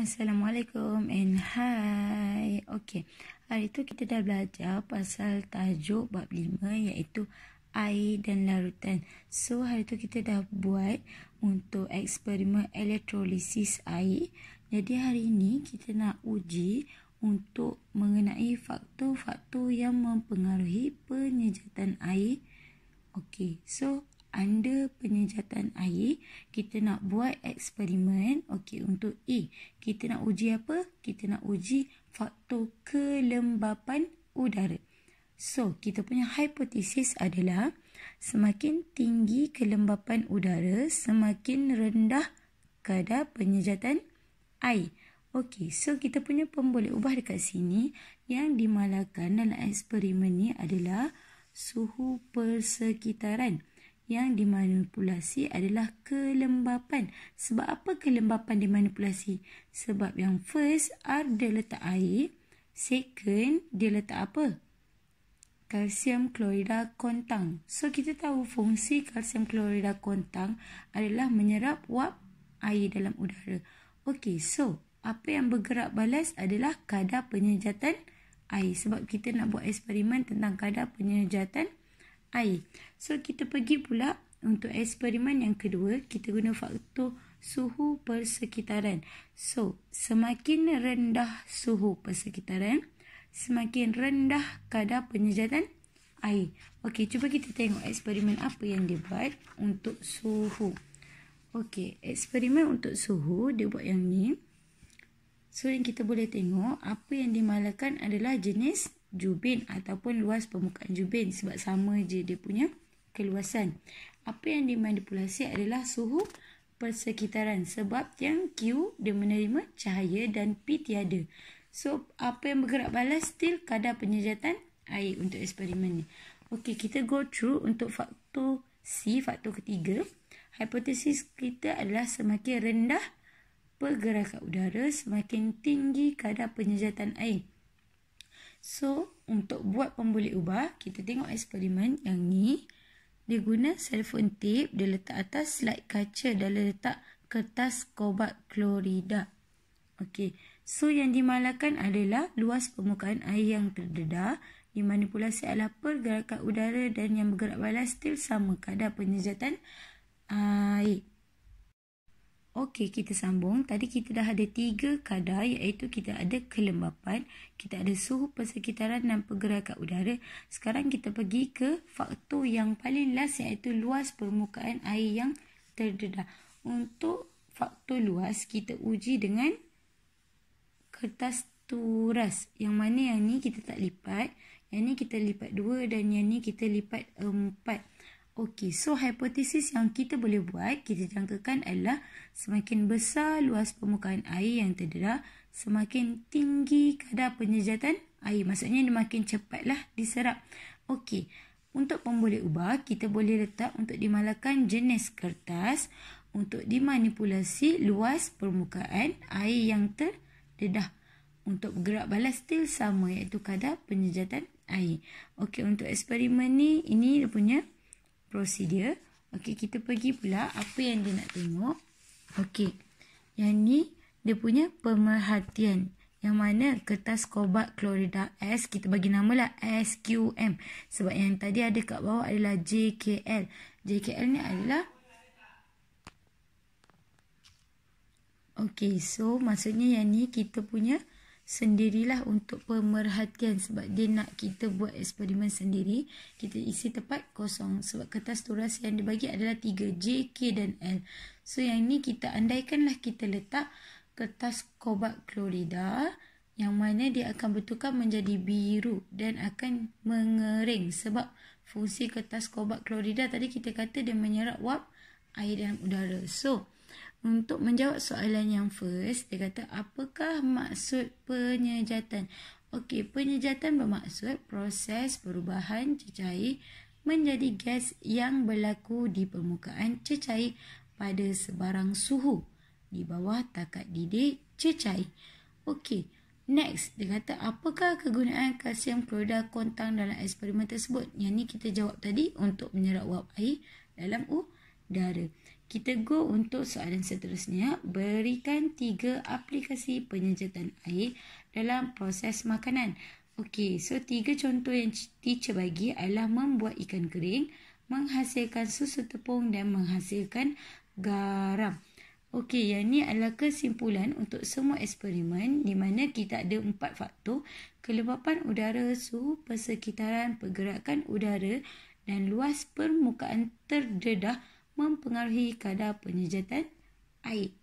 Assalamualaikum and hi. Okey. Hari tu kita dah belajar pasal tajuk bab 5 iaitu air dan larutan. So hari tu kita dah buat untuk eksperimen elektrolisis air. Jadi hari ini kita nak uji untuk mengenai faktor-faktor yang mempengaruhi penyejatan air. Okey. So anda penyejatan air, kita nak buat eksperimen. Okey, untuk A, kita nak uji apa? Kita nak uji faktor kelembapan udara. So, kita punya hipotesis adalah semakin tinggi kelembapan udara, semakin rendah kadar penyejatan air. Okey, so kita punya pemboleh ubah dekat sini yang dimalahkan dalam eksperimen ni adalah suhu persekitaran yang dimanipulasi adalah kelembapan. Sebab apa kelembapan dimanipulasi? Sebab yang first ada letak air, second dia letak apa? Kalsium klorida kontang. So kita tahu fungsi kalsium klorida kontang adalah menyerap wap air dalam udara. Okey, so apa yang bergerak balas adalah kadar penyejatan air. Sebab kita nak buat eksperimen tentang kadar penyejatan air. So kita pergi pula untuk eksperimen yang kedua, kita guna faktor suhu persekitaran. So, semakin rendah suhu persekitaran, semakin rendah kadar penyejatan air. Okey, cuba kita tengok eksperimen apa yang dia buat untuk suhu. Okey, eksperimen untuk suhu dia buat yang ni. So, yang kita boleh tengok apa yang dimalahkan adalah jenis jubin ataupun luas permukaan jubin sebab sama je dia punya keluasan. Apa yang dimanipulasi adalah suhu persekitaran sebab yang Q dia menerima cahaya dan P tiada. So apa yang bergerak balas still kadar penyejatan air untuk eksperimen ni. Okey, kita go through untuk faktor C, faktor ketiga. Hipotesis kita adalah semakin rendah pergerakan udara, semakin tinggi kadar penyejatan air. So, untuk buat pemboleh ubah, kita tengok eksperimen yang ni. Dia guna cellphone tape, dia letak atas slide kaca dan letak kertas kobalt klorida. Okey, so yang dimalahkan adalah luas permukaan air yang terdedah dimanipulasi adalah pergerakan udara dan yang bergerak balas still sama kadar penyejatan air. Okey, kita sambung. Tadi kita dah ada tiga kadar iaitu kita ada kelembapan, kita ada suhu persekitaran dan pergerakan udara. Sekarang kita pergi ke faktor yang paling last iaitu luas permukaan air yang terdedah. Untuk faktor luas, kita uji dengan kertas turas. Yang mana yang ni kita tak lipat. Yang ni kita lipat dua dan yang ni kita lipat empat. Okey, so hipotesis yang kita boleh buat, kita jangkakan adalah semakin besar luas permukaan air yang terdedah, semakin tinggi kadar penyejatan air. Maksudnya dia makin cepatlah diserap. Okey, untuk pemboleh ubah, kita boleh letak untuk dimalahkan jenis kertas untuk dimanipulasi luas permukaan air yang terdedah. Untuk bergerak balas still sama iaitu kadar penyejatan air. Okey, untuk eksperimen ni, ini dia punya prosedur. Okey, kita pergi pula apa yang dia nak tengok. Okey. Yang ni dia punya pemerhatian. Yang mana kertas kobalt klorida S kita bagi nama lah SQM. Sebab yang tadi ada kat bawah adalah JKL. JKL ni adalah Okey, so maksudnya yang ni kita punya sendirilah untuk pemerhatian sebab dia nak kita buat eksperimen sendiri. Kita isi tempat kosong sebab kertas turas yang dibagi adalah 3 J, K dan L. So yang ni kita andaikanlah kita letak kertas kobalt klorida yang mana dia akan bertukar menjadi biru dan akan mengering sebab fungsi kertas kobalt klorida tadi kita kata dia menyerap wap air dalam udara. So untuk menjawab soalan yang first, dia kata apakah maksud penyejatan? Okey, penyejatan bermaksud proses perubahan cecair menjadi gas yang berlaku di permukaan cecair pada sebarang suhu di bawah takat didik cecair. Okey, next dia kata apakah kegunaan kalsium klorida kontang dalam eksperimen tersebut? Yang ni kita jawab tadi untuk menyerap wap air dalam udara. Kita go untuk soalan seterusnya. Berikan tiga aplikasi penyejatan air dalam proses makanan. Okey, so tiga contoh yang teacher bagi adalah membuat ikan kering, menghasilkan susu tepung dan menghasilkan garam. Okey, yang ni adalah kesimpulan untuk semua eksperimen di mana kita ada empat faktor. Kelembapan udara, suhu persekitaran, pergerakan udara dan luas permukaan terdedah mempengaruhi kadar penyejatan air.